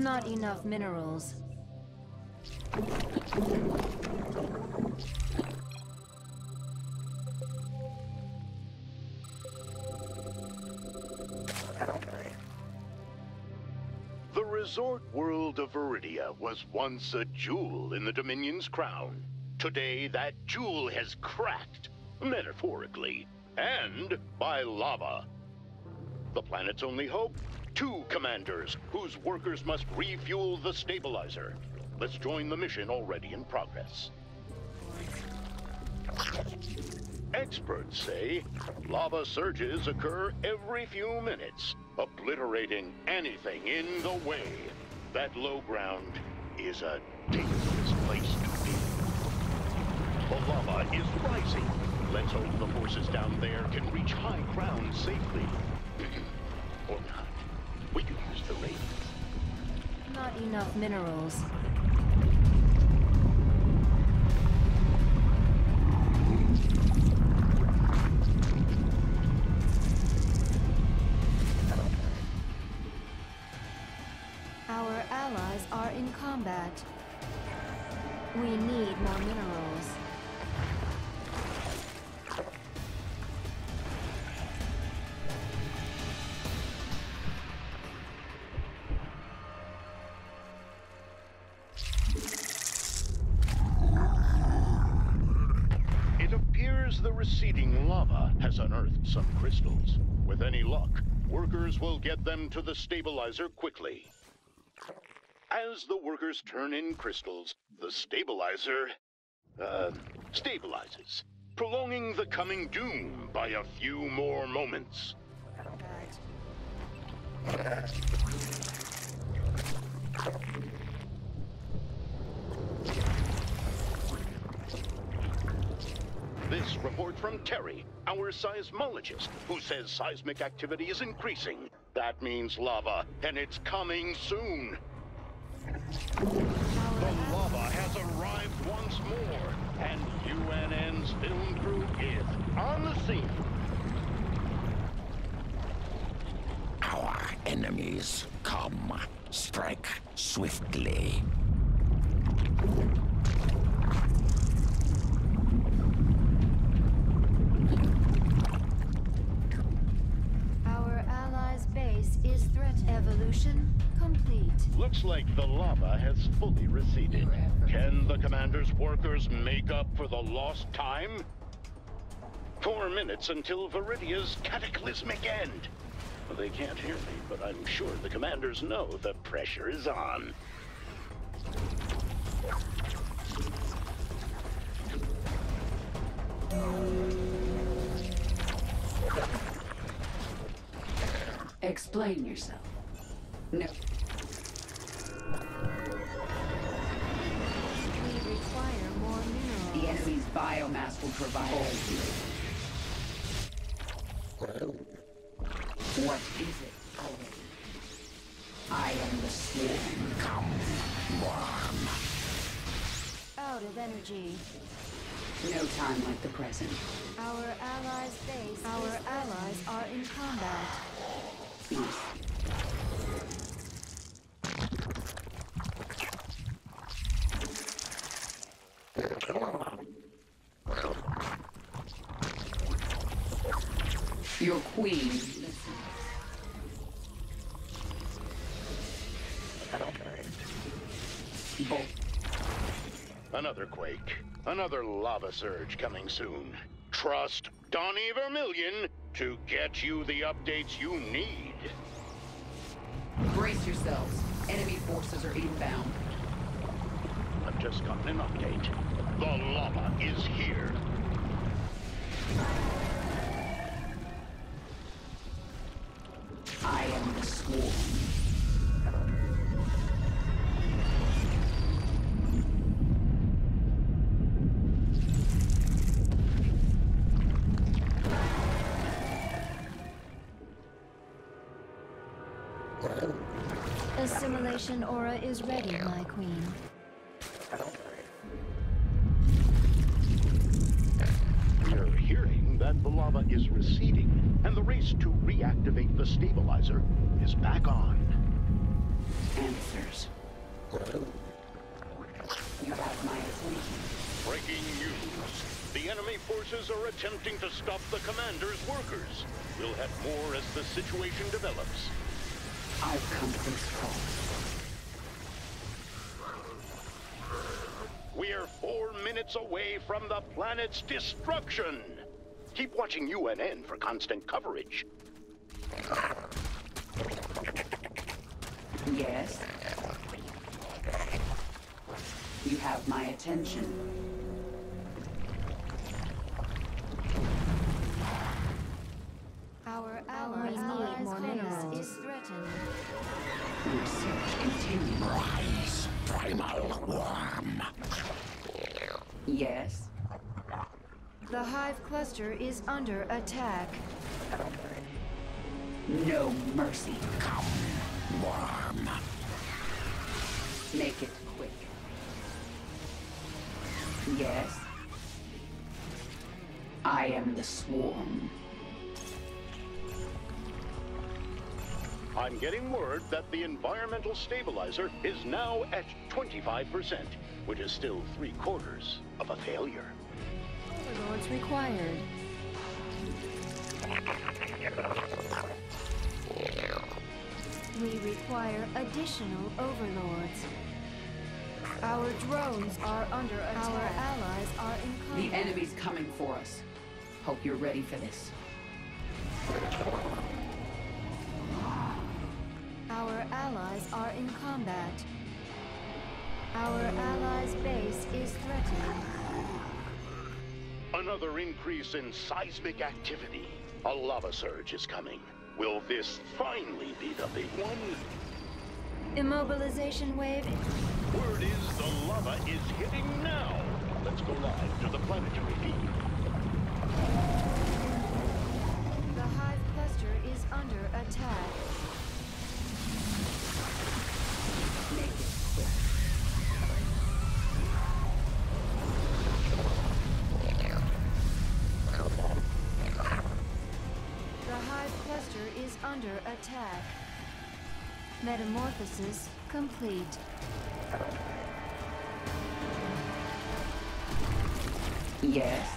Not enough minerals. The resort world of Viridia was once a jewel in the Dominion's crown. Today, that jewel has cracked, metaphorically, and by lava. The planet's only hope? Two commanders, whose workers must refuel the stabilizer. Let's join the mission already in progress. Experts say lava surges occur every few minutes, obliterating anything in the way. That low ground is a dangerous place to be. The lava is rising. Let's hope the forces down there can reach high ground safely. or not. We use the. Not enough minerals. Our allies are in combat. We need more minerals. Appears the receding lava has unearthed some crystals. With any luck, workers will get them to the stabilizer quickly. As the workers turn in crystals, the stabilizer, uh, stabilizes, prolonging the coming doom by a few more moments. This report from Terry, our seismologist, who says seismic activity is increasing. That means lava, and it's coming soon. The lava has arrived once more, and UNN's film crew is on the scene. Our enemies come. Strike swiftly. Looks like the lava has fully receded. Can the commander's workers make up for the lost time? Four minutes until Viridia's cataclysmic end. They can't hear me, but I'm sure the commanders know the pressure is on. Explain yourself. No. Biomass will provide all What is it already? I am the swarm. Come, worm. Out of energy. No time like the present. Our allies' base. Our allies are in combat. Peace. Your queen listens. Bolt. Another quake. Another lava surge coming soon. Trust Donny Vermillion to get you the updates you need. Brace yourselves. Enemy forces are inbound. I've just gotten an update. The lava is here. I am the swarm. Assimilation aura is ready, my queen. We're hearing that the lava is receding, and the race to reactivate the stabilizer is back on. Answers. You have my attention. Breaking news. The enemy forces are attempting to stop the commander's workers. We'll have more as the situation develops. I've come this far. We're four minutes away from the planet's destruction. Keep watching UNN for constant coverage. Yes? You have my attention. Our allies' need more base minerals. is threatened. My search continues. Rise, primal worm. Yes? The hive cluster is under attack. No mercy. Come, worm. Make it quick. Yes? I am the swarm. I'm getting word that the environmental stabilizer is now at 25%, which is still three quarters of a failure. Overlords required. We require additional overlords. Our drones are under attack. Our allies are in The enemy's coming for us. Hope you're ready for this. Our allies are in combat. Our allies' base is threatened. Another increase in seismic activity. A lava surge is coming. Will this finally be the big one? Immobilization wave. Word is the lava is hitting now. Let's go live to the planetary feed. The hive cluster is under attack. Under attack. Metamorphosis complete. Yes?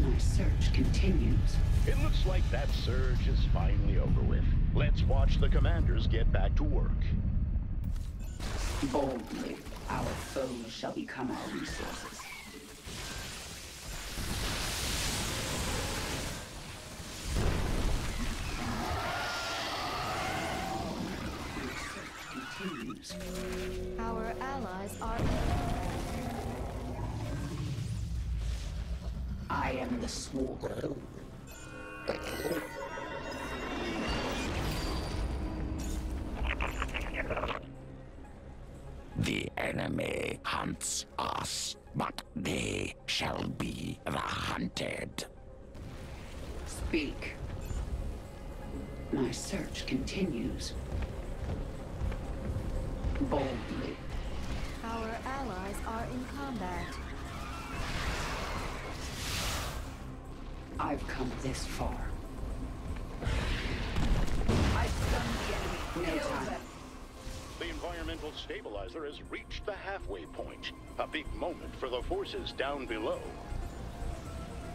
My search continues. It looks like that surge is finally over with. Let's watch the commanders get back to work. Boldly, our foes shall become our resources. Allies are I am the swarm. The enemy hunts us, but they shall be the hunted. Speak. My search continues. Boldly. Our allies are in combat. I've come this far. I've stunned the enemy. No time. The environmental stabilizer has reached the halfway point. A big moment for the forces down below.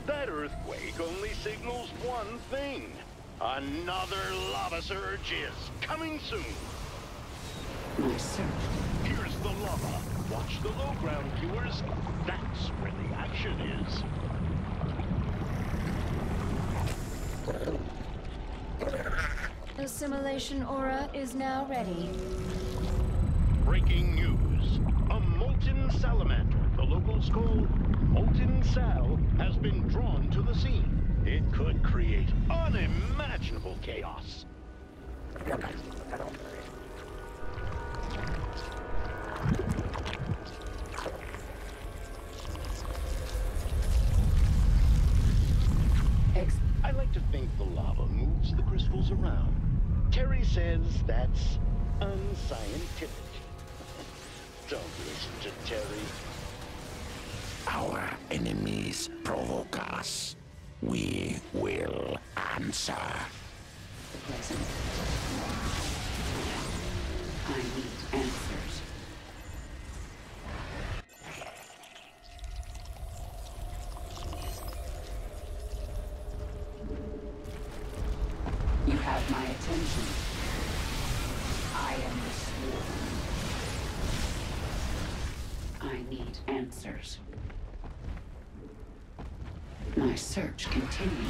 That earthquake only signals one thing. Another lava surge is coming soon. My search. Here's the lava. Watch the low ground, viewers. That's where the action is. Assimilation aura is now ready. Breaking news. A molten salamander, the locals call Molten Sal, has been drawn to the scene. It could create unimaginable chaos. Moves around. Terry says that's unscientific. Don't listen to Terry. Our enemies provoke us. We will answer. present. I need answers. Need answers. My search continues.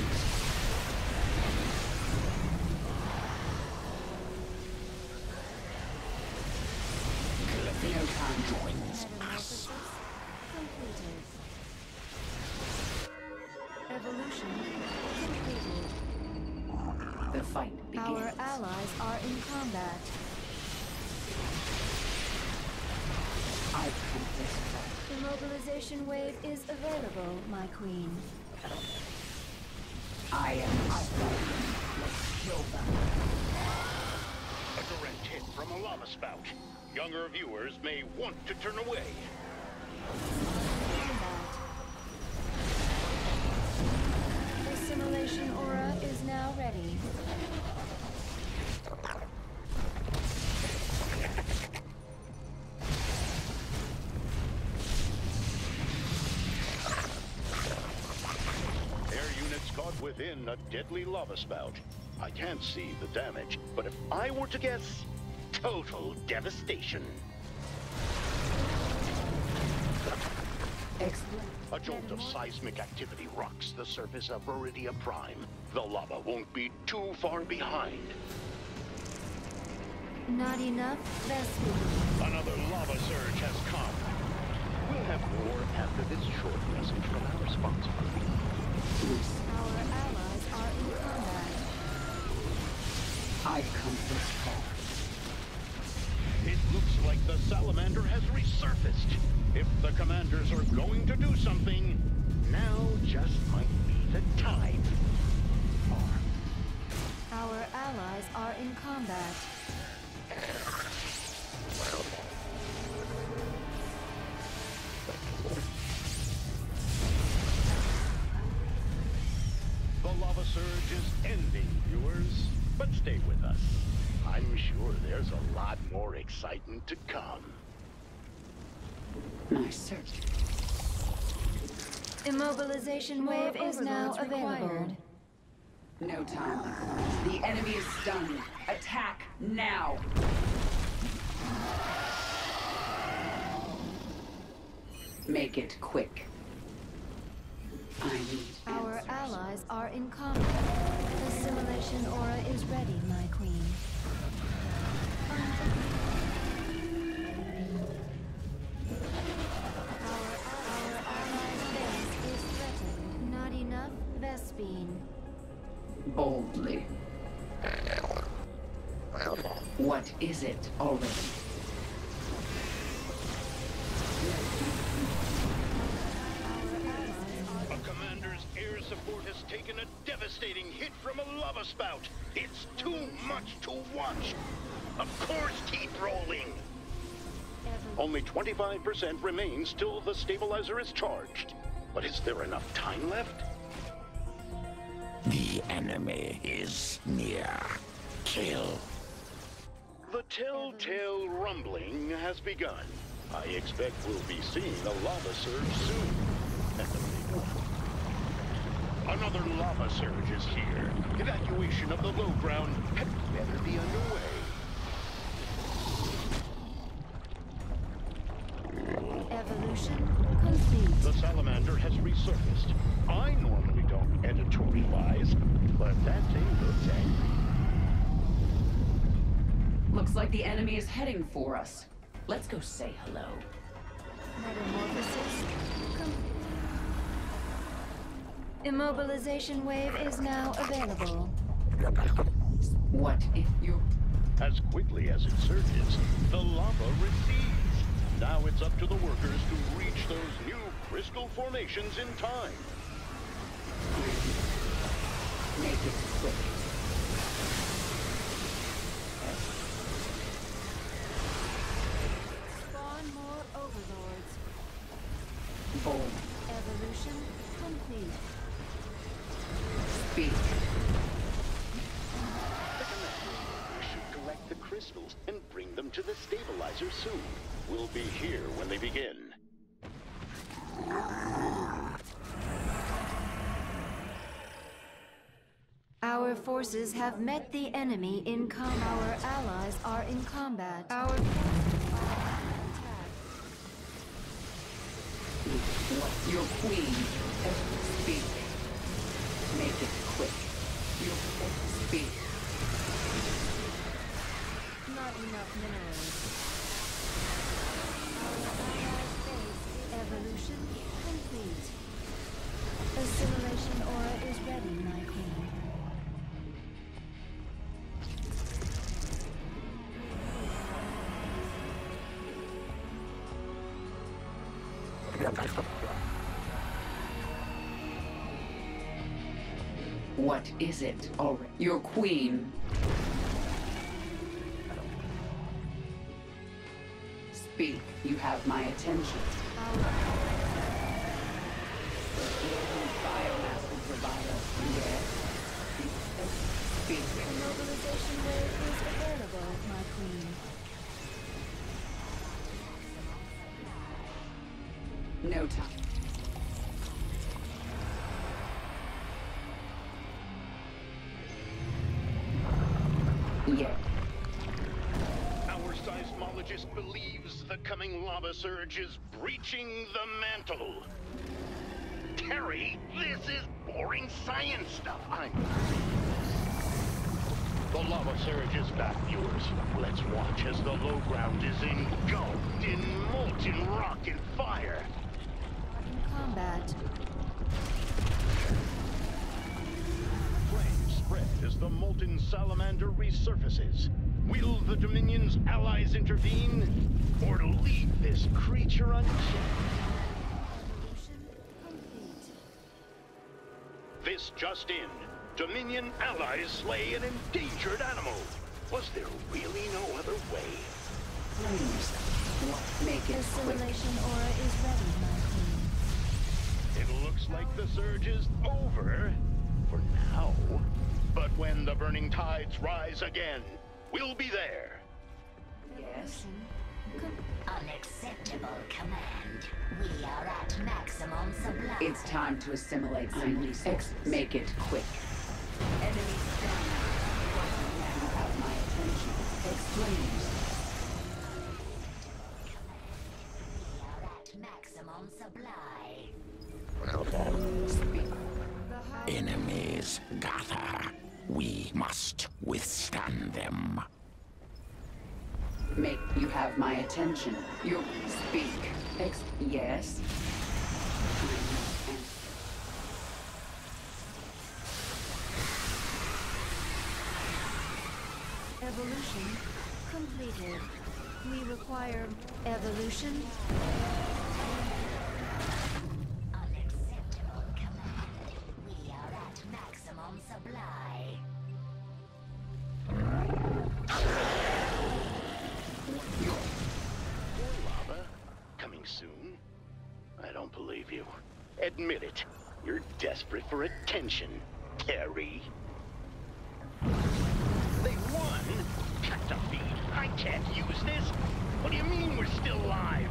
Joins Metamorphosis completed. Evolution completed. The fight begins. Our allies are in combat. I come this far. Immobilization wave is available, my queen. I am. Let's kill them. A direct hit from a lava spout. Younger viewers may want to turn away. The simulation aura is now ready. Deadly lava spout. I can't see the damage, but if I were to guess, total devastation. Excellent. A jolt of seismic activity rocks the surface of Viridia Prime. The lava won't be too far behind. Not enough Vespi. Another lava surge has come. We'll have more after this short message from our sponsor. Our allies are in combat. I come this far. It looks like the salamander has resurfaced. If the commanders are going to do something, now just might be the time. Our allies are in combat. The lava surge is ending, viewers. But stay with us. I'm sure there's a lot more excitement to come. My search. Immobilization wave is now overlords available. No time. The enemy is stunned. Attack now. Make it quick. I need Our answers. Allies are in combat. The simulation aura is ready, my queen. Our, our allies' base is threatened. Not enough Vespene. boldly. What is it already? From a lava spout. It's too much to watch. Of course, keep rolling. Only 25% remains till the stabilizer is charged. But is there enough time left? The enemy is near. Kill. The telltale rumbling has begun. I expect we'll be seeing a lava surge soon. And a big one. Another lava surge is here. Evacuation of the low ground had better be underway. Evolution complete. The salamander has resurfaced. I normally don't editorialize, but that thing looks angry. Looks like the enemy is heading for us. Let's go say hello. Metamorphosis complete. Immobilization wave is now available. What if you... As quickly as it surges, the lava recedes. Now it's up to the workers to reach those new crystal formations in time. Make it quick. Bring to the stabilizer soon. We'll be here when they begin. Our forces have met the enemy in com. Our allies are in combat. Our What? Your queen. Speak. Make it quick. Your speak. Not enough minerals. Evolution complete. Assimilation aura is ready, my queen. What is it? Already. Your queen. You have my attention. Mobilization wave is available, my queen. No time. The coming lava surge is breaching the mantle. Terry, this is boring science stuff. I'm. The lava surge is back, viewers. Let's watch as the low ground is engulfed in molten rock and fire. In combat, Flames spread as the molten salamander resurfaces. Will the Dominion's allies intervene, or leave this creature unchecked? This just in. Dominion allies slay an endangered animal. Was there really no other way? Please. What? Make it quick. Assimilation aura is ready, my queen. It looks like the surge is over. For now. But when the burning tides rise again, we'll be there. Yes. Unacceptable command. We are at maximum supply. It's time to assimilate some Ex- Make it quick. Enemy down. You have my attention. Explain. We maximum supply. Speak. The Enemies gather. We must withstand them. Make you have my attention. You speak. Ex- yes. evolution completed. We require evolution. Admit it. You're desperate for attention, Terry. They won? Cut the feed. I can't use this. What do you mean we're still alive?